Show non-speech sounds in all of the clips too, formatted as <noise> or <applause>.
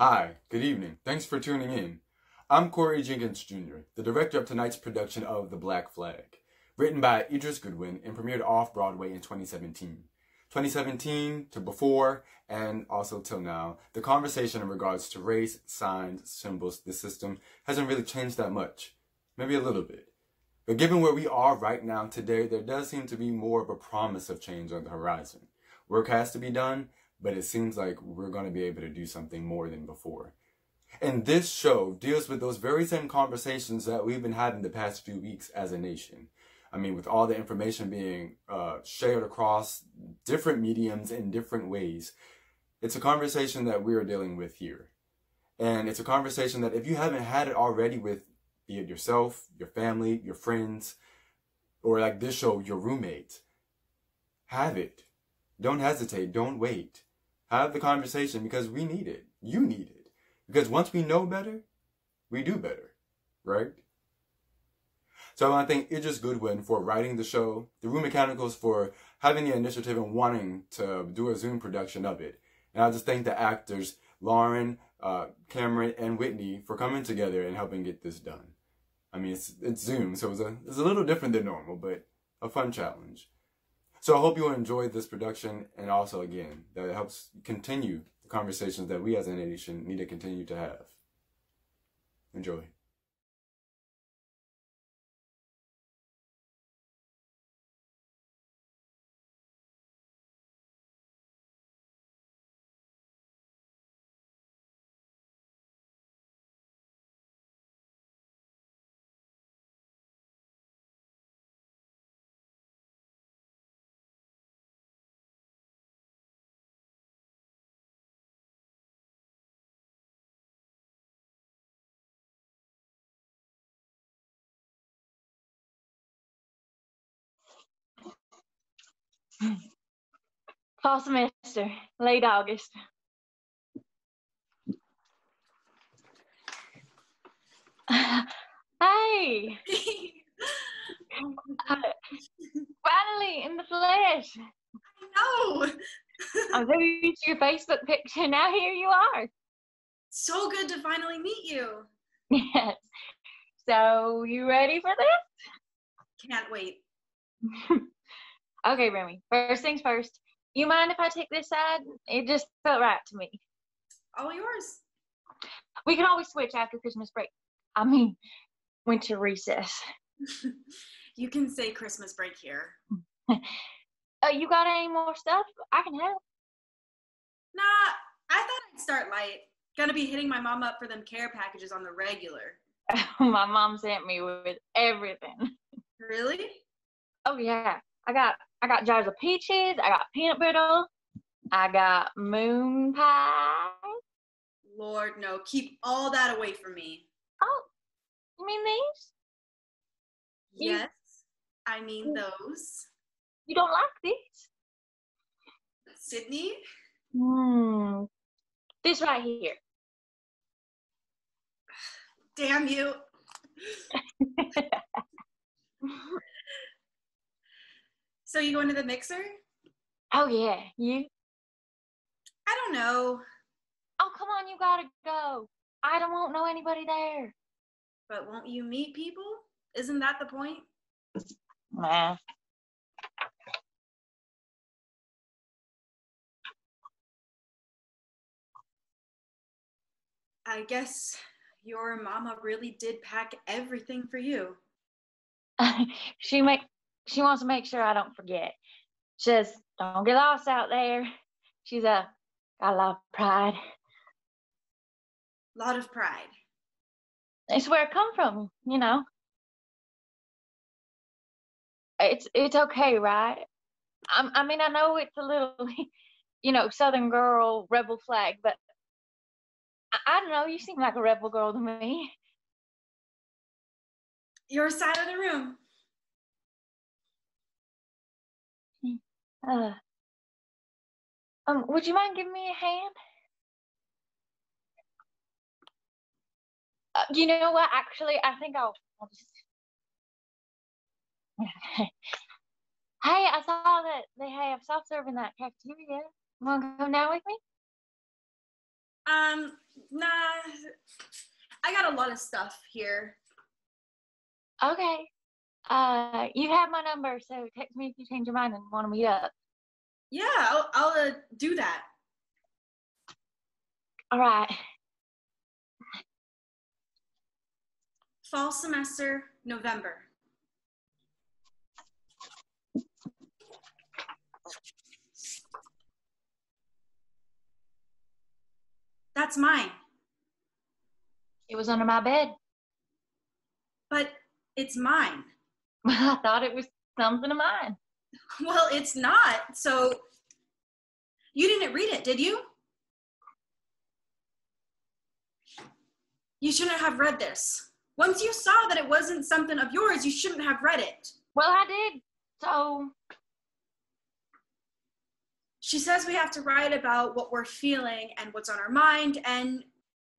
Hi, good evening. Thanks for tuning in. I'm Corey Jenkins Jr., the director of tonight's production of The Black Flag, written by Idris Goodwin and premiered off Broadway in 2017. 2017 to before and also till now, the conversation in regards to race, signs, symbols, the system hasn't really changed that much. Maybe a little bit. But given where we are right now today, there does seem to be more of a promise of change on the horizon. Work has to be done, but it seems like we're going to be able to do something more than before. And this show deals with those very same conversations that we've been having the past few weeks as a nation. I mean, with all the information being uh, shared across different mediums in different ways, it's a conversation that we are dealing with here. And it's a conversation that if you haven't had it already with be it yourself, your family, your friends, or like this show, your roommate, have it. Don't hesitate. Don't wait. Have the conversation because we need it. You need it. Because once we know better, we do better, right? So I want to thank Idris Goodwin for writing the show, the Rude Mechanicals for having the initiative and wanting to do a Zoom production of it. And I just thank the actors, Lauren, uh, Cameron, and Whitney for coming together and helping get this done. I mean, it's, it's Zoom, so it's a, it's a little different than normal, but a fun challenge. So I hope you enjoyed this production and also, again, that it helps continue the conversations that we as a nation need to continue to have. Enjoy. Fall semester, late August. <laughs> hey! <laughs> finally, in the flesh. I know. I'm so used to your Facebook picture. Now here you are. So good to finally meet you. Yes. So you ready for this? Can't wait. <laughs> okay, Remy. First things first. You mind if I take this side? It just felt right to me. All yours. We can always switch after Christmas break. I mean, winter recess. <laughs> you can say Christmas break here. uh, <laughs> you got any more stuff? I can help. Nah, I thought I'd start light. Gonna be hitting my mom up for them care packages on the regular. <laughs> my mom sent me with everything. Really? Oh yeah. I got I got jars of peaches, I got peanut butter, I got moon pie. Lord no, keep all that away from me. Oh, you mean these? Yes, you, I mean those. You don't like these? Sydney? Hmm. This right here. Damn you. <laughs> so you going to the mixer? Oh yeah, you? I don't know. Oh come on, you gotta go. I don't won't know anybody there. But won't you meet people? Isn't that the point? Nah. I guess your mama really did pack everything for you. <laughs> she make she wants to make sure I don't forget. She says, "Don't get lost out there." She's a got a lot of pride. A lot of pride. It's where I come from, you know. It's it's okay, right? I, I mean, I know it's a little, <laughs> you know, Southern girl rebel flag, but I, I don't know. You seem like a rebel girl to me. Your side of the room. Uh, um, would you mind giving me a hand? Uh, you know what? Actually, I think I'll, I'll just. <laughs> hey, I saw that they have soft serve in that cafeteria. Want to go now with me? Um, nah. I got a lot of stuff here. Okay. Uh, you have my number, so text me if you change your mind and want to meet up. Yeah, I'll, I'll uh, do that. All right. Fall semester, November. That's mine, It was under my bed. but it's mine. <laughs> I thought it was something of mine. Well, it's not. So you didn't read it, did you? You shouldn't have read this. Once you saw that it wasn't something of yours, you shouldn't have read it. Well, I did. So, She says we have to write about what we're feeling and what's on our mind, and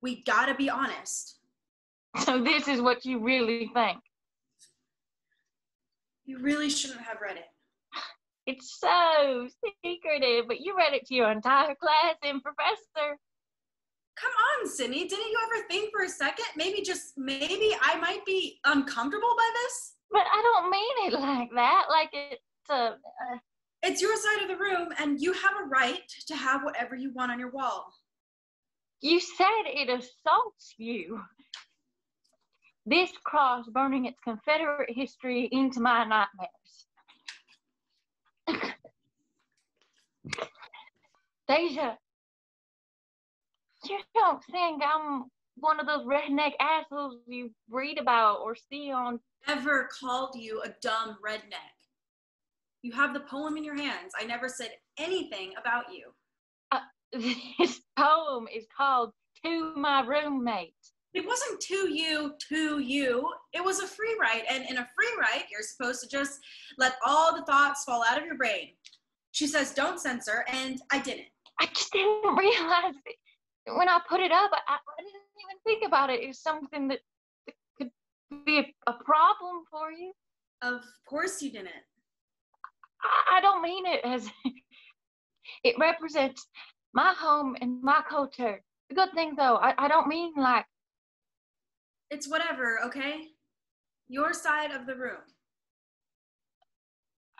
we gotta be honest. so this is what you really think. You really shouldn't have read it. It's so secretive, but you read it to your entire class and professor. Come on, Sydney. Didn't you ever think for a second, maybe just maybe I might be uncomfortable by this? But I don't mean it like that. Like it's a. Uh, It's your side of the room, and you have a right to have whatever you want on your wall. you said it assaults you. This cross burning its Confederate history into my nightmares. <coughs> Deja, you don't think I'm one of those redneck assholes you read about or see on Never called you a dumb redneck. You have the poem in your hands. I never said anything about you. Uh, <laughs> this poem is called To My Roommate. It wasn't to you, to you. It was a free write. And in a free write, you're supposed to just let all the thoughts fall out of your brain. She says, don't censor, and I didn't. I just didn't <laughs> realize it. when I put it up, I, I didn't even think about it as something that, that could be a, a problem for you. Of course you didn't. I, I don't mean it as <laughs> it represents my home and my culture. The good thing though, I, I don't mean like It's whatever, okay? Your side of the room.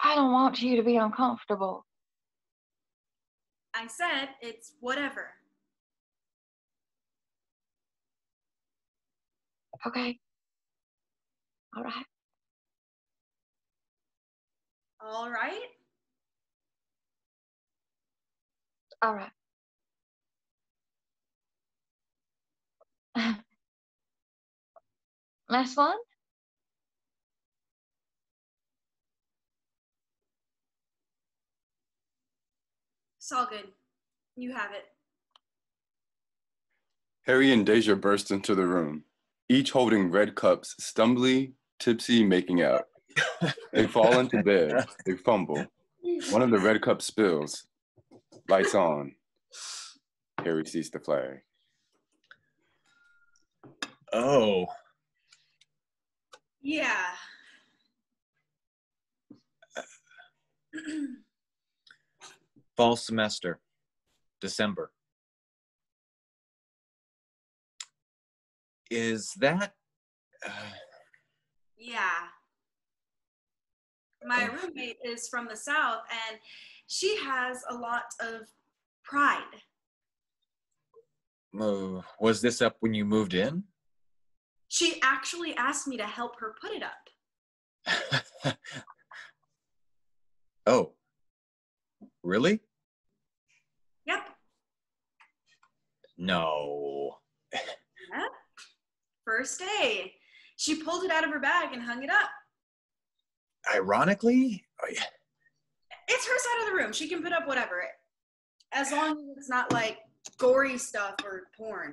I don't want you to be uncomfortable. I said it's whatever. Okay. All right. All right? All right. <laughs> Last one? It's all good. You have it. Harry and Deja burst into the room, each holding red cups, stumbly, tipsy, making out. They fall into bed. They fumble. One of the red cups spills. Lights on. Harry sees the flag. Oh, Yeah. fall semester, December. Is that? Uh, yeah. My Oh. roommate is from the South and she has a lot of pride. uh, was this up when you moved in? She actually asked me to help her put it up. <laughs> oh, really? Yep. No. Yep. First day. She pulled it out of her bag and hung it up. Ironically, It's her side of the room. She can put up whatever. As long as it's not like gory stuff or porn.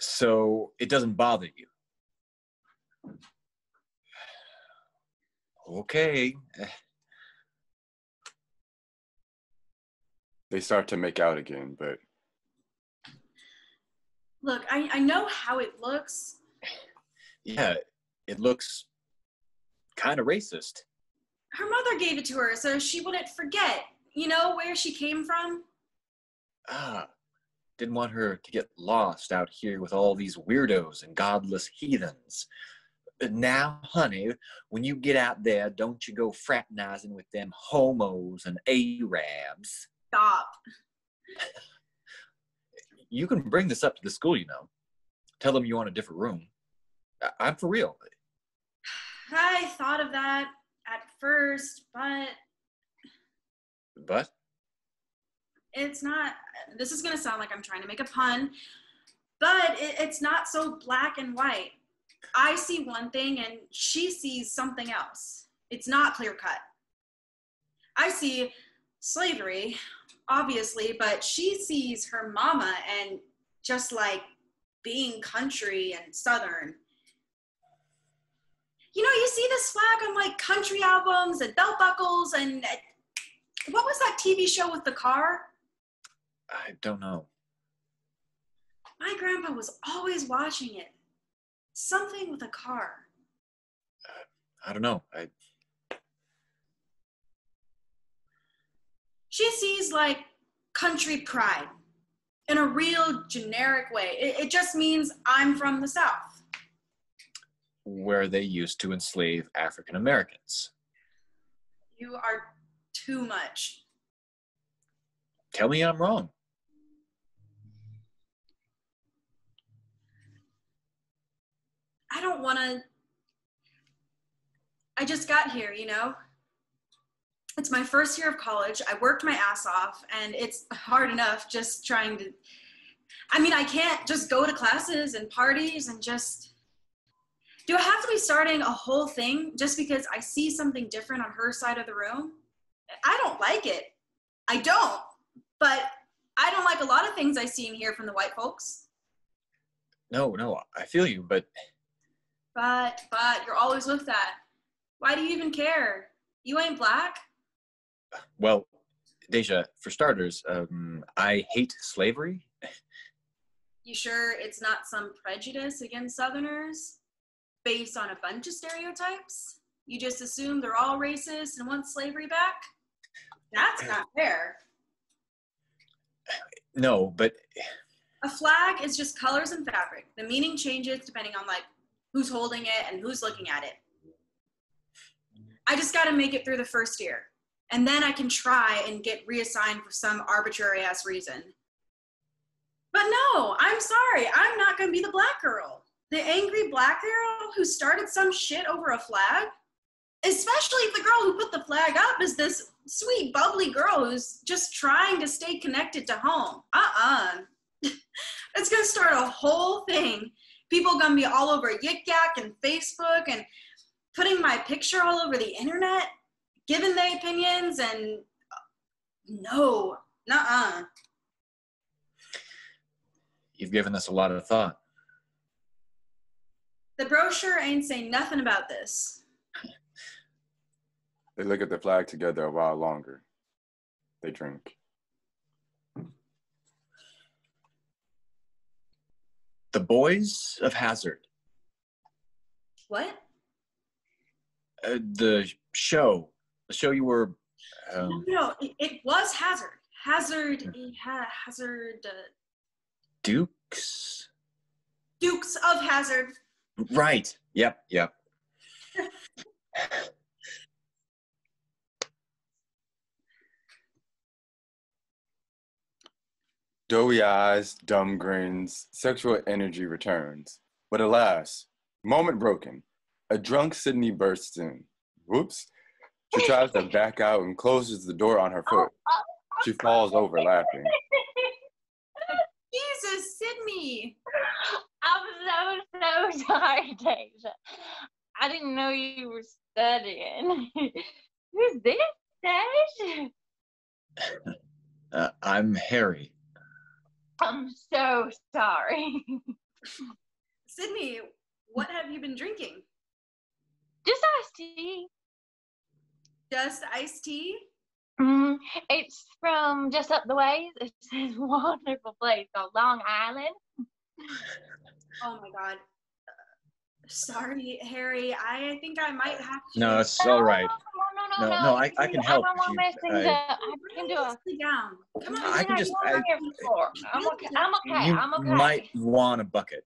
So it doesn't bother you. Okay. They start to make out again, but Look, I, I know how it looks. Yeah, it looks kind of racist. Her mother gave it to her so she wouldn't forget, you know, where she came from. Ah, didn't want her to get lost out here with all these weirdos and godless heathens. But now, honey, when you get out there, don't you go fraternizing with them homos and Arabs. Stop. You can bring this up to the school, you know. Tell them you want a different room. I- I'm for real. <sighs> I thought of that at first, but But it's not. This is going to sound like I'm trying to make a pun, but it, it's not so black and white. I see one thing and she sees something else. It's not clear cut. I see slavery, obviously, but she sees her mama and just like being country and southern. You know, you see this flag on like country albums and belt buckles and what was that TV show with the car? I don't know. My grandpa was always watching it. Something with a car. Uh, I don't know. I She sees like country pride in a real generic way. It, it just means I'm from the South. where they used to enslave African Americans. You are too much. Tell me I'm wrong. I don't want to. I just got here, you know? It's my first year of college. I worked my ass off, and it's hard enough just trying to. I mean, I can't just go to classes and parties and just. Do I have to be starting a whole thing just because I see something different on her side of the room? I don't like it. I don't. But I don't like a lot of things I see and hear from the white folks. No, no, I feel you, but But, but you're always with that. Why do you even care? You ain't black? well, Deja, for starters, um, I hate slavery. You sure it's not some prejudice against Southerners based on a bunch of stereotypes? You just assume they're all racist and want slavery back? That's not fair. No, but A flag is just colors and fabric. The meaning changes depending on like who's holding it and who's looking at it. I just got to make it through the first year. And then I can try and get reassigned for some arbitrary ass reason. But no, I'm sorry. I'm not going to be the black girl. The angry black girl who started some shit over a flag. Especially if the girl who put the flag up is this sweet, bubbly girl who's just trying to stay connected to home. Uh uh <laughs> it's going to start a whole thing. People going to be all over Yik Yak and Facebook and putting my picture all over the internet, giving their opinions, and no, nuh uh. you've given this a lot of thought. The brochure ain't saying nothing about this. They look at the flag together a while longer. They drink. The Boys of Hazzard, What? uh, the show, the show you were. Um, no, it, it was Hazzard. Hazzard, ha, Hazzard, uh, Dukes. Dukes of Hazzard. Right. Yep. Yep. <laughs> Doughy eyes, dumb grins, sexual energy returns. But alas, moment broken. A drunk Sydney bursts in. Whoops. She tries to back out and closes the door on her foot. She falls over laughing. Jesus, Sydney. I'm so so sorry, Deja. I didn't know you were studying. <laughs> Who's this, Deja? <laughs> Uh, I'm Harry. I'm so sorry. <laughs> Sydney, what have you been drinking? Just iced tea. Just iced tea? Mm, it's from just up the way. <laughs> It's this wonderful place called Long Island. Oh my god. Sorry, Harry. I think I might uh, have to. No, it's all right. No, no, No, no, no, I- I can help I don't if want to you- mess things I- up. I can do a. Sit down. Come on. I can Yeah, just- you I- here for. I'm okay. I'm okay. you I'm okay. might want a bucket.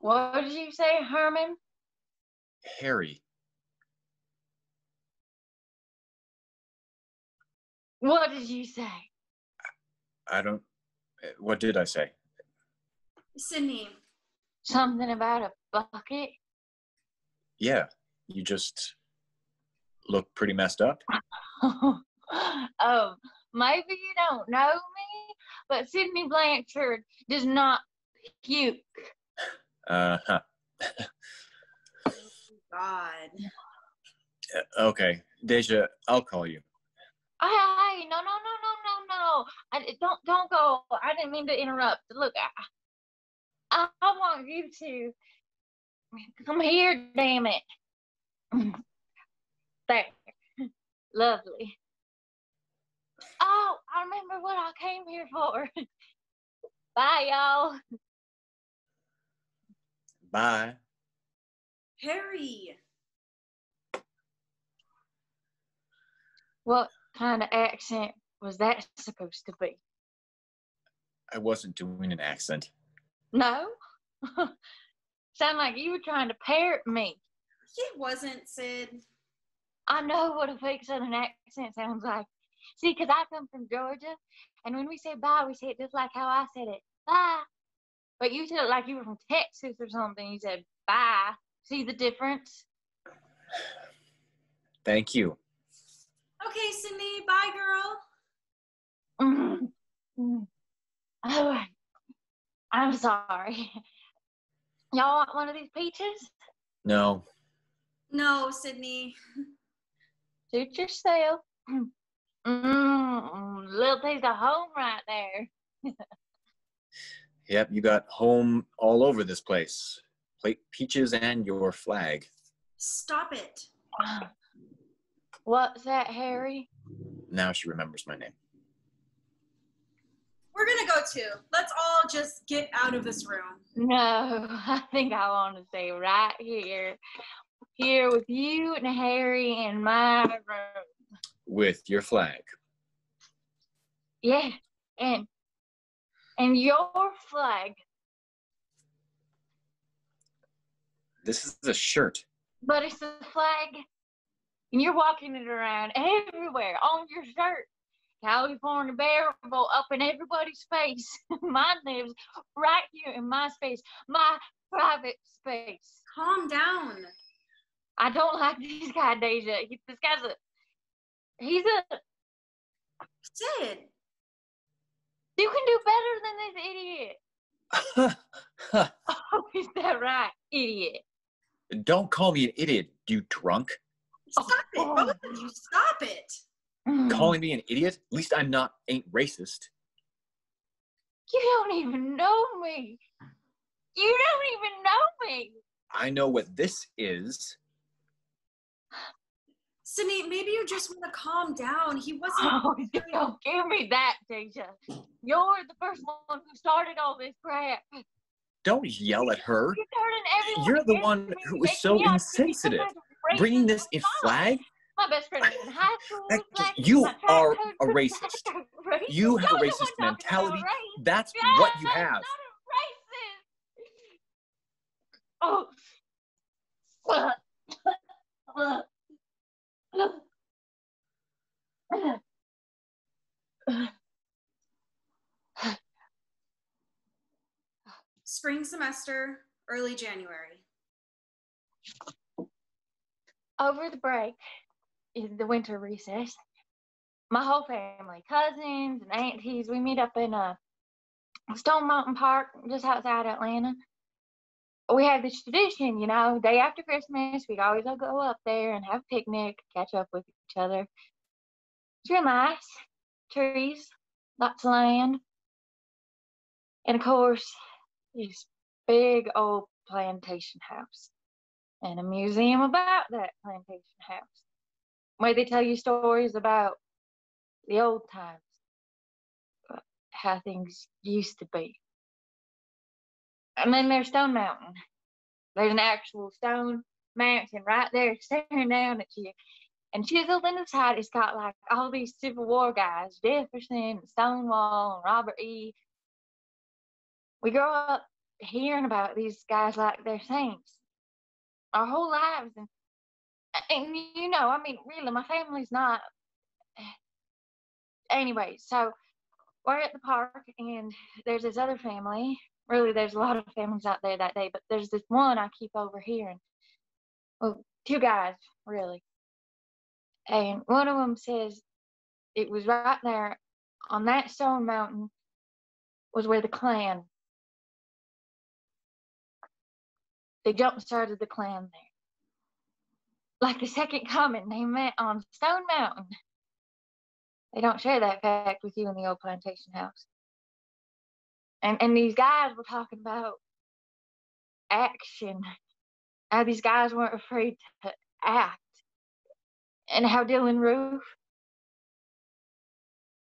What did you say, Herman? Harry, What did you say? I don't. What did I say? Sydney. Something about a bucket? Yeah, you just look pretty messed up. um, <laughs> maybe you don't know me, but Sydney Blanchard does not puke. Uh huh. God. Okay, Deja, I'll call you. Hey, no, no, no, no, no, no. I, don't, don't go. I didn't mean to interrupt. Look, I, I, I want you to come here. Damn it. There. Lovely. Oh, I remember what I came here for. Bye, y'all. Bye. Harry. What kind of accent was that supposed to be? I wasn't doing an accent. No? <laughs> Sound like you were trying to parrot me. It wasn't, Sid. I know what a fake Southern accent sounds like. See, 'cause I come from Georgia, and when we say bye, we say it just like how I said it. Bye. But you said it like you were from Texas or something. You said bye. See the difference? Thank you. Okay, Sydney. Bye, girl. Mm. Mm. All right. I'm sorry. <laughs> Y'all want one of these peaches? No, No, Sydney. Suit yourself. <clears throat> Mm, little taste of home right there. <laughs> Yep, you got home all over this place. Plate peaches and your flag. Stop it. <sighs> What's that, Harry? Now she remembers my name. We're gonna go too. Let's all just get out of this room. No, <laughs> I think I want to stay right here. Here with you and Harry in my room. With your flag. Yeah, and and your flag. This is a shirt. But it's a flag, and you're walking it around everywhere on your shirt. California Bearable up in everybody's face. <laughs> Mine lives right here in my space, my private space. Calm down. I don't like <laughs> this guy, Deja. He- This guy's a he's a Sid. you can do better than this idiot. <laughs> Oh, is that right, idiot? Don't call me an idiot, you drunk. Stop it. Oh. Both of you, stop it. Mm. Calling me an idiot? At least I'm not ain't racist. You don't even know me. You don't even know me. I know what this is. Sydney, maybe you just want to calm down. He wasn't. Oh, <laughs> <laughs> don't give me that, Deja. You're the first one who started all this crap. Don't yell at her. You're You're the one who was so me out to be some insensitive. Bringing this in flag? My best friend in high school was black. you my are a <laughs> racist. racist. You have a You're the racist one talking about mentality. race. That's Yeah, what you I'm have. Not a. Oh. Spring semester, early January. Over the break, is the winter recess, my whole family, cousins and aunties, we meet up in a Stone Mountain Park just outside Atlanta. We have this tradition, you know, day after Christmas, we'd always all go up there and have a picnic, catch up with each other. It's real nice. Trees, lots of land. And of course, this big old plantation house and a museum about that plantation house where they tell you stories about the old times, how things used to be. And then there's Stone Mountain. There's an actual stone mountain right there staring down at you. And chiseled in the side, it's got like all these Civil War guys, Jefferson, Stonewall, and Robert E. We grow up hearing about these guys like they're saints our whole lives. And, and you know, I mean, really, my family's not. Eh. Anyway, so we're at the park, and there's this other family. Really, there's a lot of families out there that day, but there's this one I keep overhearing. Well, two guys, really. And one of them says it was right there on that stone mountain was where the Klan they jump started the Klan there. Like the second coming, they met on Stone Mountain. They don't share that fact with you in the old plantation house. And and these guys were talking about action. How these guys weren't afraid to act. And how Dylann Roof.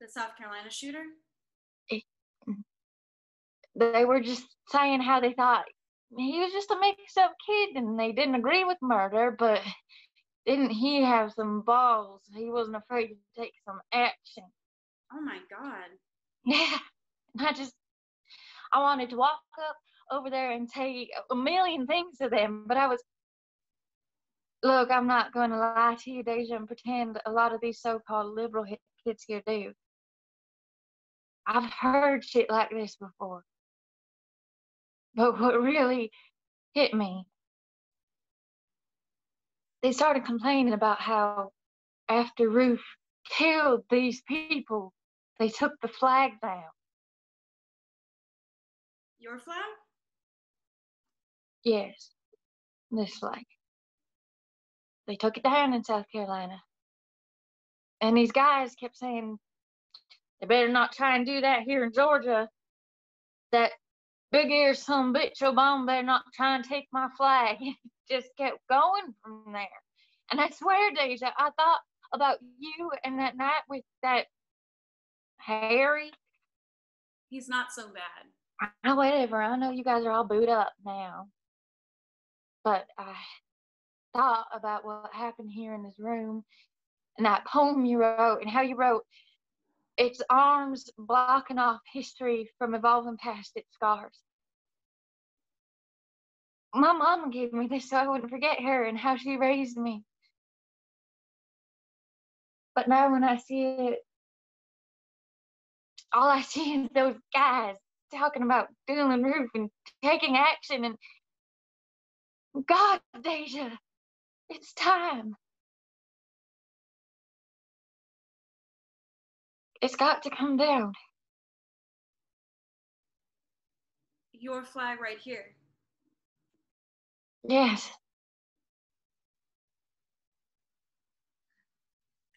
The South Carolina shooter? They were just saying how they thought he was just a mixed up kid and they didn't agree with murder, but didn't he have some balls? He wasn't afraid to take some action. Oh my God. <laughs> Yeah. I just, I wanted to walk up over there and say a million things to them, but I was, look, I'm not going to lie to you, Deja, and pretend a lot of these so called liberal kids here do. I've heard shit like this before. But what really hit me, they started complaining about how after Roof killed these people, they took the flag down. Your flag? Yes, this flag. They took it down in South Carolina. And these guys kept saying, they better not try and do that here in Georgia. That big ear some bitch oh, Obama better not try and take my flag. <laughs> Just kept going from there. And I swear, Deja, I thought about you and that night with that Harry. He's not so bad. I, whatever. I know you guys are all booed up now. But I thought about what happened here in this room and that poem you wrote and how you wrote its arms blocking off history from evolving past its scars. My mom gave me this so I wouldn't forget her and how she raised me. But now when I see it, all I see is those guys talking about Dylann Roof and taking action and God, Deja, it's time. It's got to come down. Your flag right here. Yes.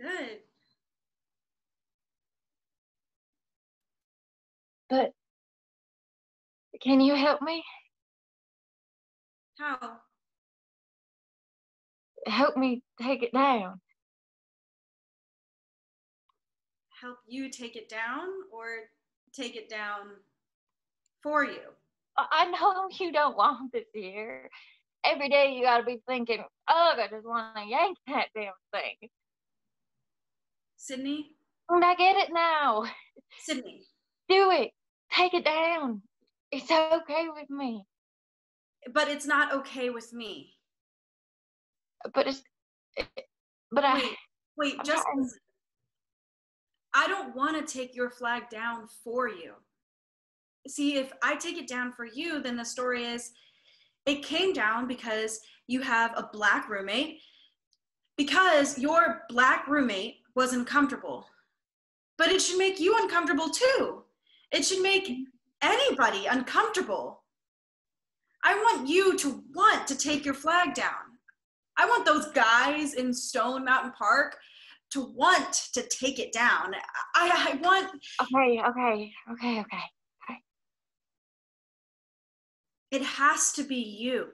Good. But can you help me? How? Help me take it down. help you take it down or take it down for you? I know you don't want this here. Every day you gotta be thinking, oh, I just want to yank that damn thing. Sydney? I get it now. Sydney. Do it. Take it down. It's okay with me. But it's not okay with me. But it's. But wait, I. Wait, I'm just trying. I don't want to take your flag down for you. See, if I take it down for you, then the story is it came down because you have a black roommate, because your black roommate was uncomfortable. But it should make you uncomfortable too. It should make anybody uncomfortable. I want you to want to take your flag down. I want those guys in Stone Mountain Park to want to take it down. I, I want. Okay, okay, okay, okay. It has to be you.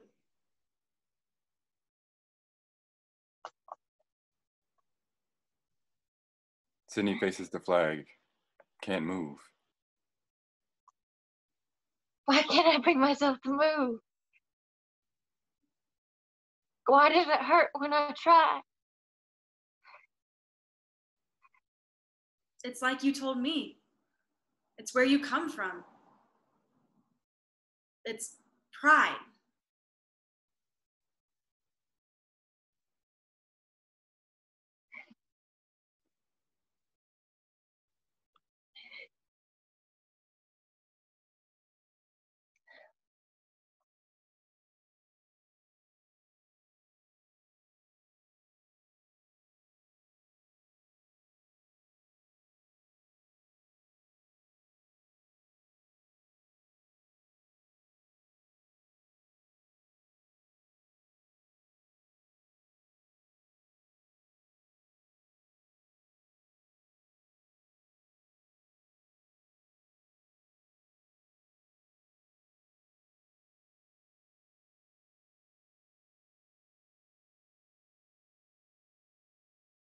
Sydney faces the flag, can't move. Why can't I bring myself to move? Why does it hurt when I try? It's like you told me. It's where you come from. It's pride.